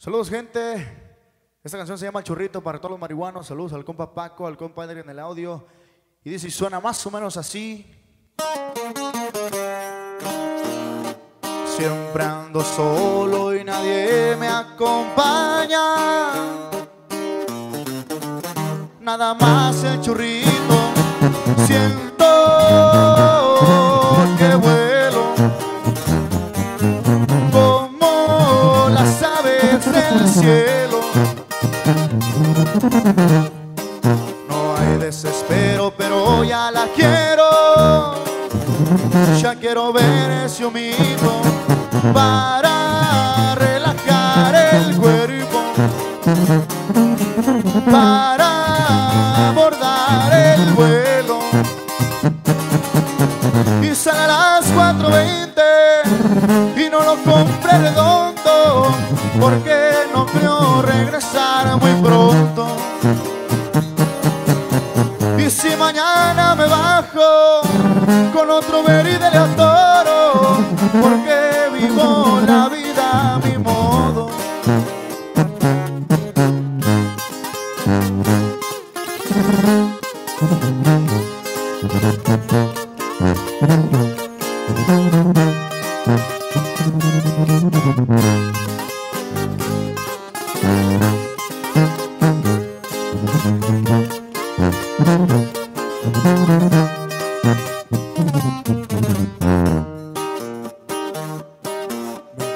Saludos, gente. Esta canción se llama Churrito para todos los marihuanos. Saludos al compa Paco, al compa Adrián en el audio. Y dice, suena más o menos así. Siempre ando solo y nadie me acompaña. Nada más el churrito. Siento del cielo. No hay desespero, pero ya la quiero. Ya quiero ver ese humito para relajar el cuerpo, para abordar el vuelo. Y sale a las 4.20 y no lo compré redondo porque no creo regresar muy pronto. Y si mañana me bajo con otro ver y le atoro, porque vivo la vida a mi modo. Me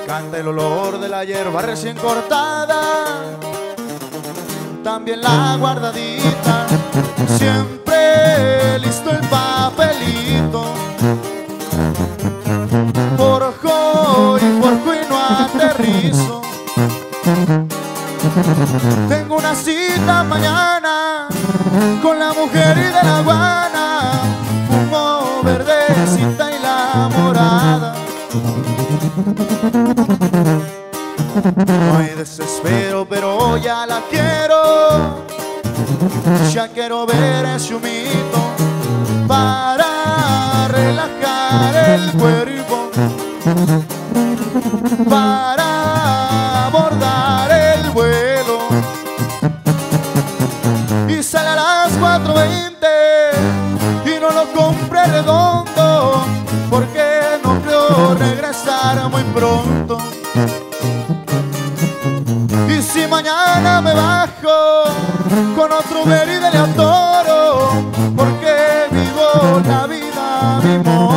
encanta el olor de la hierba recién cortada, también la guardadita, siempre listo el papelito. Forjo y forjo y no aterrizo. Tengo una cita mañana con la mujer y de la guana, fumo verdecita y la morada. No hay desespero, pero ya la quiero. Ya quiero ver ese humito para relajar el cuerpo, para Y si mañana me bajo con otro ver y le atoro, porque vivo la vida a mi modo.